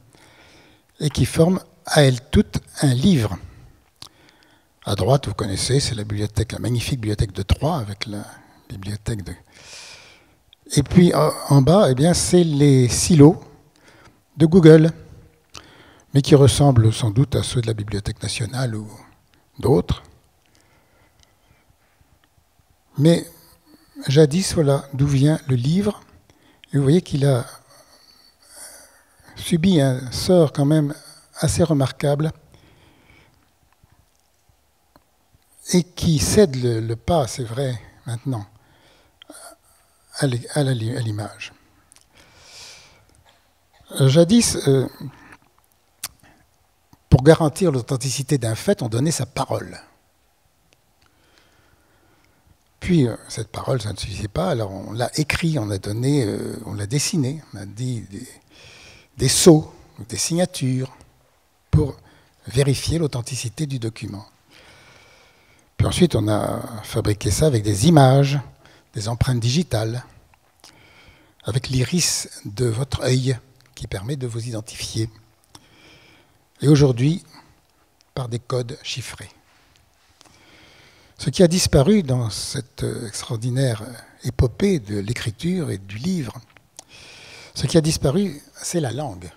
et qui forment à elles toutes un livre. À droite, vous connaissez, c'est la bibliothèque, la magnifique bibliothèque de Troyes avec la bibliothèque de. Et puis en bas, eh bien, c'est les silos de Google, mais qui ressemblent sans doute à ceux de la Bibliothèque nationale ou d'autres. Mais jadis, voilà d'où vient le livre. Vous voyez qu'il a subit un sort quand même assez remarquable et qui cède le, pas, c'est vrai, maintenant, à l'image. Euh, jadis, euh, pour garantir l'authenticité d'un fait, on donnait sa parole. Puis, euh, cette parole, ça ne suffisait pas, alors on l'a écrit, on l'a donné, on l'a dessiné, on a dit des, des sceaux des signatures pour vérifier l'authenticité du document. Puis ensuite, on a fabriqué ça avec des images, des empreintes digitales, avec l'iris de votre œil qui permet de vous identifier. Et aujourd'hui, par des codes chiffrés. Ce qui a disparu dans cette extraordinaire épopée de l'écriture et du livre, ce qui a disparu, c'est la langue.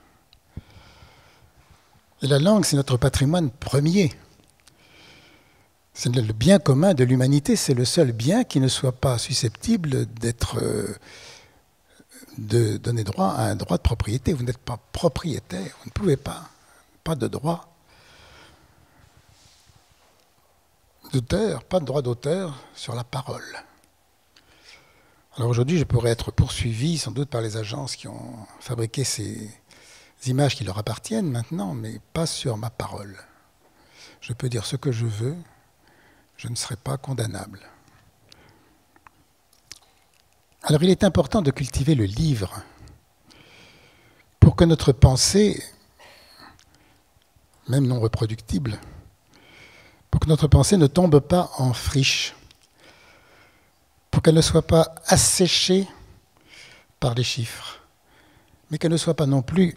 Et la langue, c'est notre patrimoine premier. C'est le bien commun de l'humanité, c'est le seul bien qui ne soit pas susceptible d'être euh, de donner droit à un droit de propriété. Vous n'êtes pas propriétaire, vous ne pouvez pas, pas de droit d'auteur, pas de droit d'auteur sur la parole. Alors aujourd'hui, je pourrais être poursuivi sans doute par les agences qui ont fabriqué ces images qui leur appartiennent maintenant, mais pas sur ma parole. Je peux dire ce que je veux, je ne serai pas condamnable. Alors il est important de cultiver le livre pour que notre pensée, même non reproductible, pour que notre pensée ne tombe pas en friche, pour qu'elle ne soit pas asséchée par les chiffres, mais qu'elle ne soit pas non plus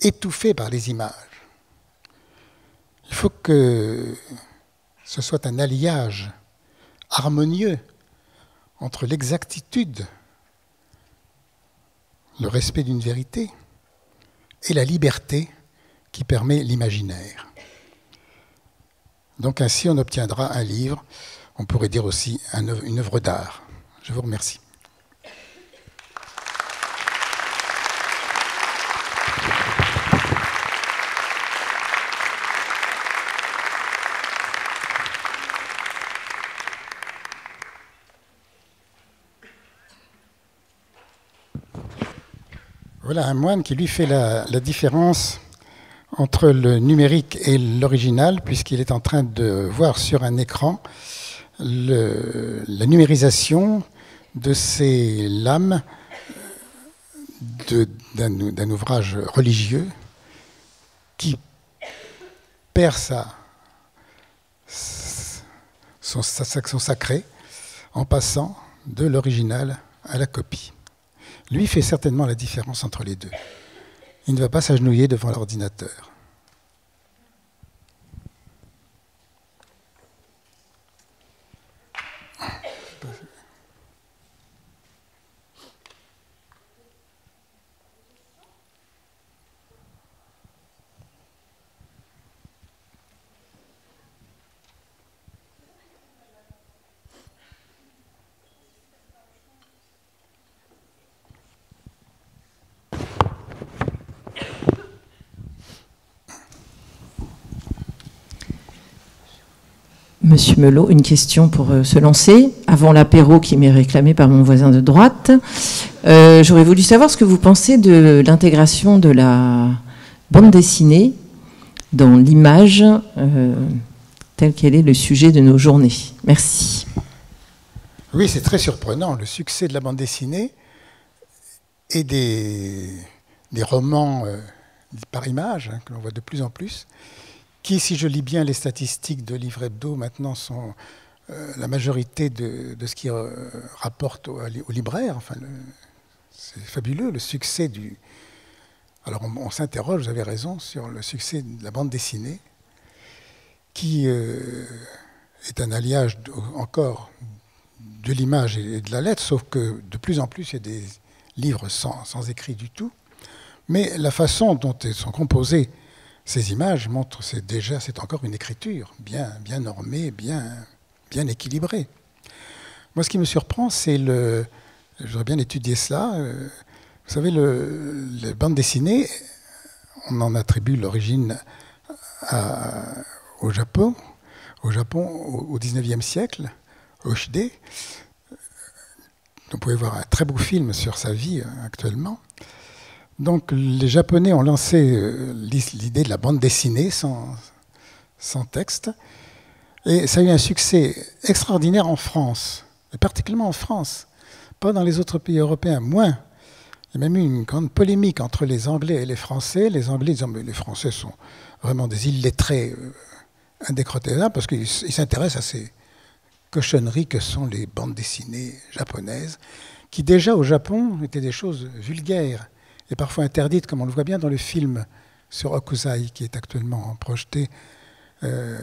étouffée par les images. Il faut que ce soit un alliage harmonieux entre l'exactitude, le respect d'une vérité, et la liberté qui permet l'imaginaire. Donc ainsi on obtiendra un livre, on pourrait dire aussi une œuvre d'art. Je vous remercie. Voilà un moine qui lui fait la, différence entre le numérique et l'original, puisqu'il est en train de voir sur un écran la numérisation de ces lames d'un ouvrage religieux qui perd sa, son, son sacré en passant de l'original à la copie. Lui fait certainement la différence entre les deux. Il ne va pas s'agenouiller devant l'ordinateur. Monsieur Melot, une question pour euh, se lancer. Avant l'apéro qui m'est réclamé par mon voisin de droite, euh, j'aurais voulu savoir ce que vous pensez de l'intégration de la bande dessinée dans l'image euh, telle qu'elle est le sujet de nos journées. Merci. Oui, c'est très surprenant, le succès de la bande dessinée et des, romans par image, hein, que l'on voit de plus en plus qui, si je lis bien les statistiques de Livre Hebdo, maintenant sont euh, la majorité de, ce qui euh, rapporte au, libraire. Enfin, c'est fabuleux le succès du. Alors on, s'interroge, vous avez raison, sur le succès de la bande dessinée, qui euh, est un alliage encore de l'image et de la lettre, sauf que de plus en plus il y a des livres sans, sans écrit du tout. Mais la façon dont ils sont composés ces images montrent c'est déjà c'est encore une écriture bien bien normée, bien bien équilibrée. Moi, ce qui me surprend, c'est le j'aurais bien étudié cela. Euh, vous savez, le, les bandes dessinées, on en attribue l'origine au Japon, au Japon au, 19e siècle, Hoshide. Vous pouvez voir un très beau film sur sa vie euh, actuellement. Donc les Japonais ont lancé euh, l'idée de la bande dessinée sans, texte. Et ça a eu un succès extraordinaire en France, et particulièrement en France, pas dans les autres pays européens, moins. Il y a même eu une grande polémique entre les Anglais et les Français. Les Anglais disant que les Français sont vraiment des illettrés euh, indécrottable parce qu'il s'intéresse à ces cochonneries que sont les bandes dessinées japonaises, qui déjà au Japon étaient des choses vulgaires et parfois interdites, comme on le voit bien dans le film sur Okuzai qui est actuellement projeté. Euh,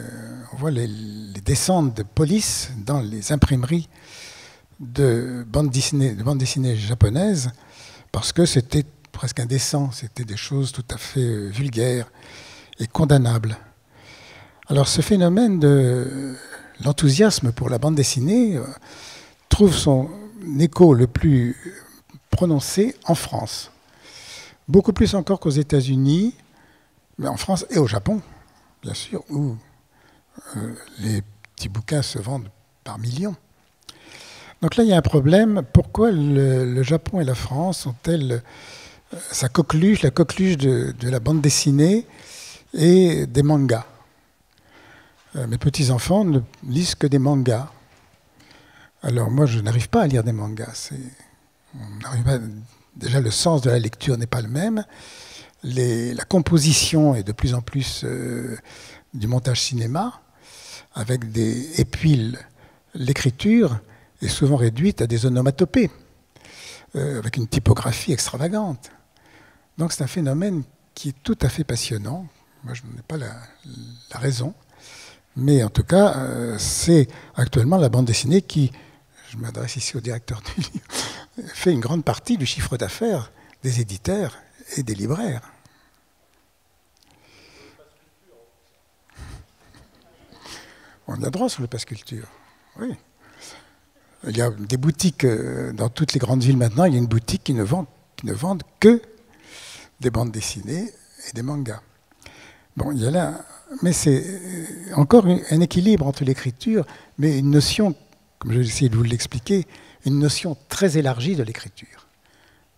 on voit les, descentes de police dans les imprimeries de bandes dessinées, de bandes dessinées japonaises parce que c'était presque indécent, c'était des choses tout à fait euh, vulgaires et condamnables. Alors ce phénomène de l'enthousiasme pour la bande dessinée euh, trouve son écho le plus prononcé en France. Beaucoup plus encore qu'aux États-Unis, mais en France et au Japon, bien sûr, où euh, les petits bouquins se vendent par millions. Donc là, il y a un problème. Pourquoi le, Japon et la France ont-elles euh, sa coqueluche, la coqueluche de, la bande dessinée et des mangas? Euh, Mes petits-enfants ne lisent que des mangas. Alors moi, je n'arrive pas à lire des mangas. Déjà, le sens de la lecture n'est pas le même. la composition est de plus en plus euh, du montage cinéma, avec des, et puis l'écriture est souvent réduite à des onomatopées, euh, avec une typographie extravagante. Donc c'est un phénomène qui est tout à fait passionnant. Moi, je n'en ai pas la, raison. Mais en tout cas, euh, c'est actuellement la bande dessinée qui, je m'adresse ici au directeur du livre, fait une grande partie du chiffre d'affaires des éditeurs et des libraires. On a droit sur le passe culture. Oui. Il y a des boutiques euh, dans toutes les grandes villes maintenant. Il y a une boutique qui ne vend, qui ne vend que des bandes dessinées et des mangas. Bon, il y a là, mais c'est euh, encore un équilibre entre l'écriture, mais une notion, comme je vais essayer de vous l'expliquer, une notion très élargie de l'écriture.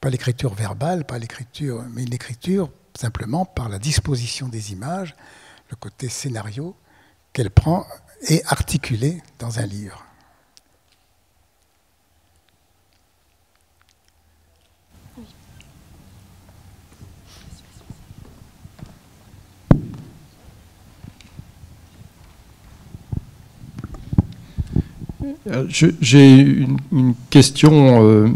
Pas l'écriture verbale, pas l'écriture, mais l'écriture simplement par la disposition des images, le côté scénario qu'elle prend et articulé dans un livre. J'ai une, question euh,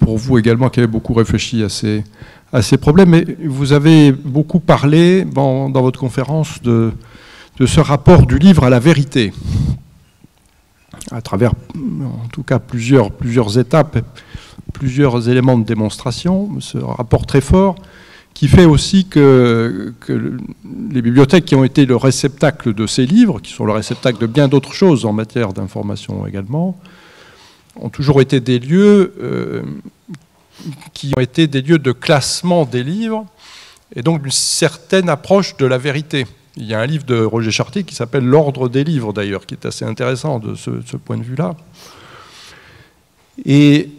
pour vous également qui avez beaucoup réfléchi à ces, à ces problèmes. Mais vous avez beaucoup parlé dans, votre conférence de, de, ce rapport du livre à la vérité, à travers en tout cas plusieurs, plusieurs étapes, plusieurs éléments de démonstration, ce rapport très fort qui fait aussi que, les bibliothèques qui ont été le réceptacle de ces livres, qui sont le réceptacle de bien d'autres choses en matière d'information également, ont toujours été des lieux euh, qui ont été des lieux de classement des livres et donc d'une certaine approche de la vérité. Il y a un livre de Roger Chartier qui s'appelle L'ordre des livres d'ailleurs, qui est assez intéressant de ce, de ce point de vue-là. Et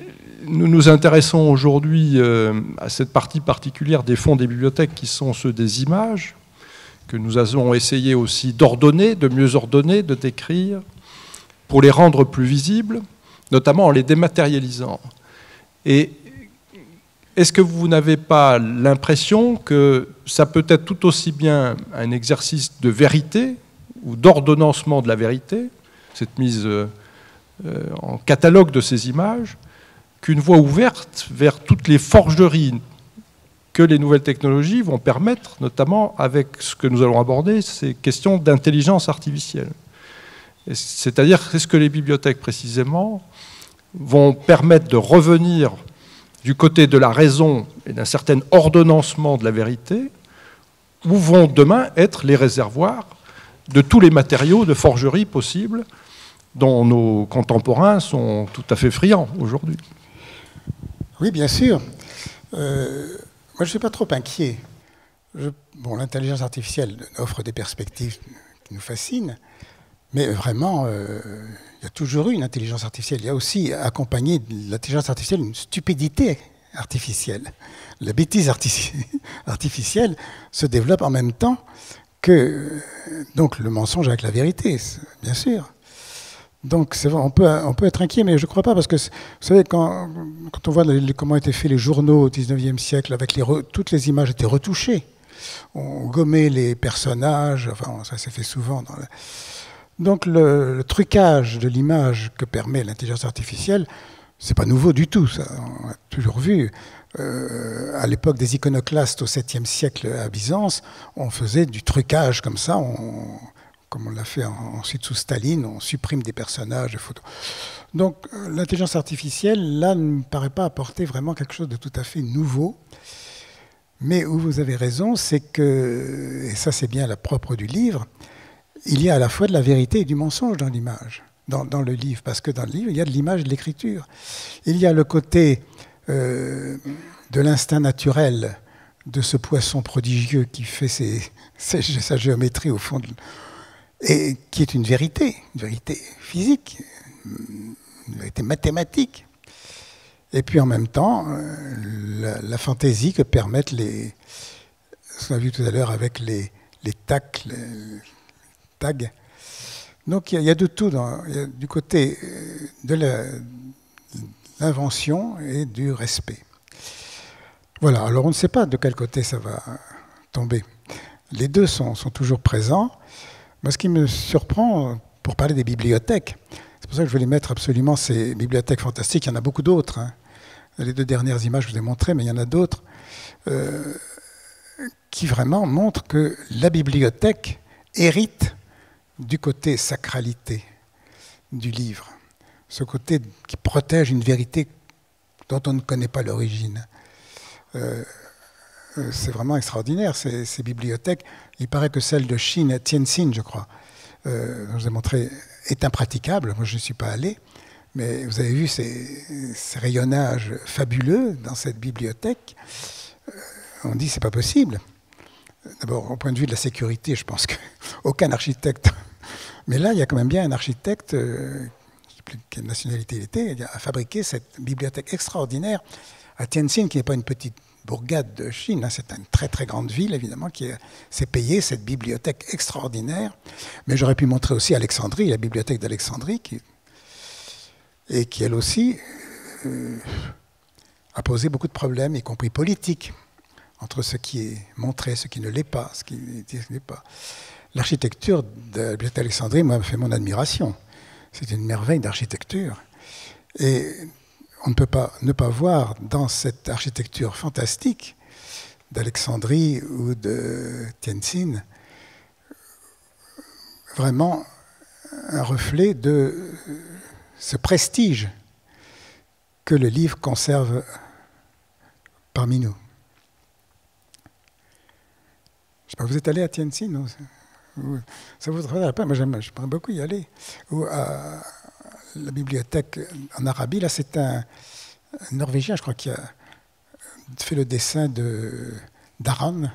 nous nous intéressons aujourd'hui euh, à cette partie particulière des fonds des bibliothèques qui sont ceux des images, que nous avons essayé aussi d'ordonner, de mieux ordonner, de décrire, pour les rendre plus visibles, notamment en les dématérialisant. Et est-ce que vous n'avez pas l'impression que ça peut être tout aussi bien un exercice de vérité ou d'ordonnancement de la vérité, cette mise euh, en catalogue de ces images, qu'une voie ouverte vers toutes les forgeries que les nouvelles technologies vont permettre, notamment avec ce que nous allons aborder, ces questions d'intelligence artificielle. C'est-à-dire, est-ce que les bibliothèques, précisément, vont permettre de revenir du côté de la raison et d'un certain ordonnancement de la vérité, ou vont demain être les réservoirs de tous les matériaux de forgerie possibles dont nos contemporains sont tout à fait friands aujourd'hui oui, bien sûr. Euh, moi, je ne suis pas trop inquiet. bon, l'intelligence artificielle offre des perspectives qui nous fascinent, mais vraiment, euh, il y a toujours eu une intelligence artificielle. Il y a aussi accompagné de l'intelligence artificielle une stupidité artificielle. La bêtise artificielle se développe en même temps que donc le mensonge avec la vérité, bien sûr. Donc c'est on peut, on peut être inquiet, mais je ne crois pas, parce que vous savez, quand, on voit comment étaient faits les journaux au XIXe siècle, avec toutes les images étaient retouchées. on gommait les personnages, enfin ça s'est fait souvent. Donc le, trucage de l'image que permet l'intelligence artificielle, c'est pas nouveau du tout, on a toujours vu. Euh, à l'époque des iconoclastes au 7e siècle à Byzance, on faisait du trucage comme ça, comme on l'a fait ensuite sous Staline, on supprime des personnages, des photos. Donc euh, l'intelligence artificielle, là, ne me paraît pas apporter vraiment quelque chose de tout à fait nouveau. Mais où vous avez raison, c'est que, et ça c'est bien la propre du livre, il y a à la fois de la vérité et du mensonge dans l'image, dans, le livre, parce que dans le livre, il y a de l'image et de l'écriture. Il y a le côté euh, de l'instinct naturel de ce poisson prodigieux qui fait sa géométrie au fond, et qui est une vérité, une vérité physique, une vérité mathématique. Et puis en même temps, euh, la, fantaisie que permettent les. Ce qu'on a vu tout à l'heure avec les, les tags. Donc il y, a de tout du côté euh, de l'invention et du respect. Voilà, alors on ne sait pas de quel côté ça va tomber. Les deux sont, sont toujours présents. Moi, ce qui me surprend, pour parler des bibliothèques, c'est pour ça que je voulais mettre absolument ces bibliothèques fantastiques. Il y en a beaucoup d'autres. Hein. Les deux dernières images, je vous ai montrées, mais il y en a d'autres euh, qui vraiment montrent que la bibliothèque hérite du côté sacralité du livre, ce côté qui protège une vérité dont on ne connaît pas l'origine. Euh, c'est vraiment extraordinaire, ces, bibliothèques. Il paraît que celle de Chine, Tianjin, je crois, euh, je vous ai montré, est impraticable. Moi, je ne suis pas allé. Mais vous avez vu ces, rayonnages fabuleux dans cette bibliothèque. Euh, on dit c'est pas possible. D'abord, au point de vue de la sécurité, je pense qu'aucun architecte. Mais là, il y a quand même bien un architecte, je ne sais plus quelle nationalité il était, a fabriqué cette bibliothèque extraordinaire à Tianjin, qui n'est pas une petite bourgade de Chine, c'est une très très grande ville évidemment qui s'est payée cette bibliothèque extraordinaire. Mais j'aurais pu montrer aussi Alexandrie, la bibliothèque d'Alexandrie, et qui elle aussi euh, a posé beaucoup de problèmes, y compris politiques, entre ce qui est montré, ce qui ne l'est pas, ce qui n'est pas. L'architecture de la bibliothèque d'Alexandrie m'a fait mon admiration. C'est une merveille d'architecture. Et on ne peut pas ne pas voir dans cette architecture fantastique d'Alexandrie ou de Tianjin vraiment un reflet de ce prestige que le livre conserve parmi nous. Je sais pas, vous êtes allé à Tianjin Ça vous la peine Moi, j'aimerais beaucoup y aller. La bibliothèque en Arabie, là, c'est un, Norvégien, je crois, qui a fait le dessin de d'Aran.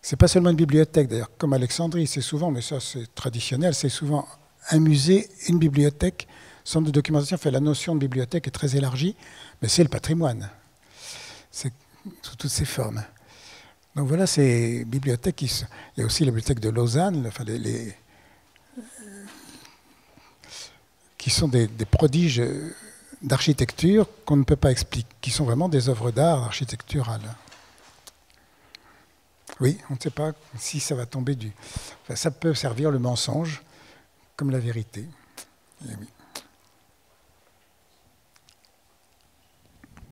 C'est pas seulement une bibliothèque, d'ailleurs, comme Alexandrie, c'est souvent, mais ça c'est traditionnel, c'est souvent un musée, une bibliothèque centre de documentation fait la notion de bibliothèque est très élargie, mais c'est le patrimoine. Sous toutes ses formes. Donc voilà ces bibliothèques. il y a aussi la bibliothèque de Lausanne, enfin les, qui sont des, prodiges d'architecture qu'on ne peut pas expliquer, qui sont vraiment des œuvres d'art architecturales. Oui, on ne sait pas si ça va tomber du. ça peut servir le mensonge comme la vérité. Et oui.